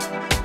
Bye.